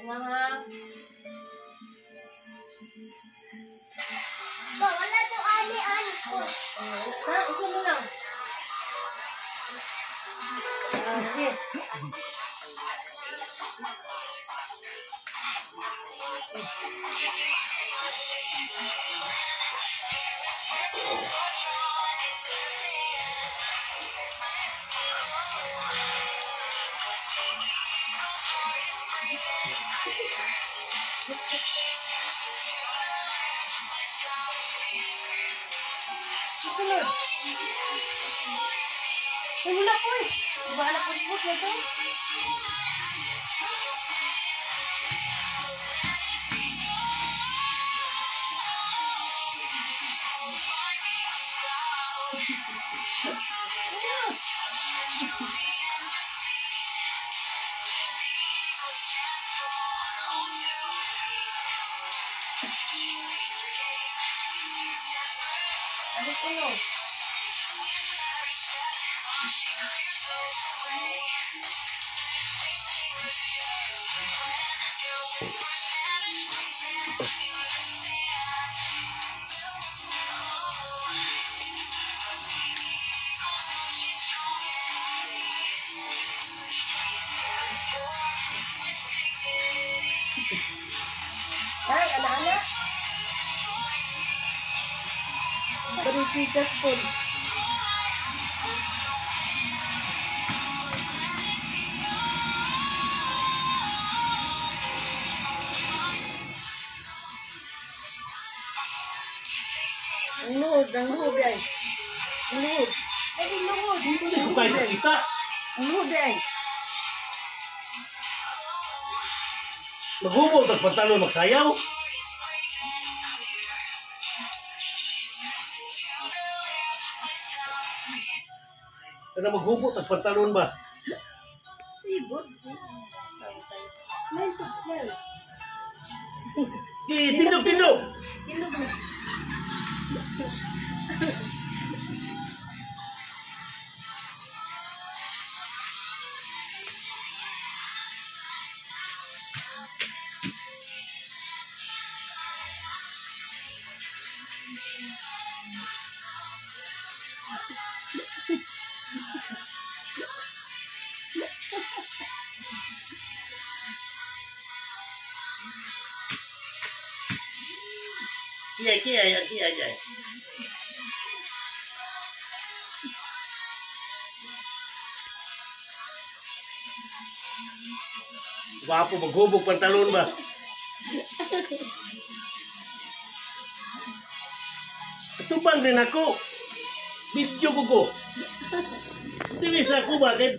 tenang lah Pak, wala tu ani-ani ko. Ha, ito mo lang. Okay. Susunod. Ay, wala po eh. Diba anak puspos na to? 맛있어요. Ay, anak-anak. Paripitas po. Luhod, ang luhod ay. Luhod. Ay, luhod. Hindi ko kayo nakita. Luhod ay. Maghubog tag pantalon magsayaw. Kana maghubog tag pantalon ba? Ibot. Smell to smell. Di tindog tindog. Tindog na. Iya, iya, iya, iya, iya. Wah, aku menghubung pantalon mbak. Tubang din ako. Video ko ko. Dili sa ako ba? Kaya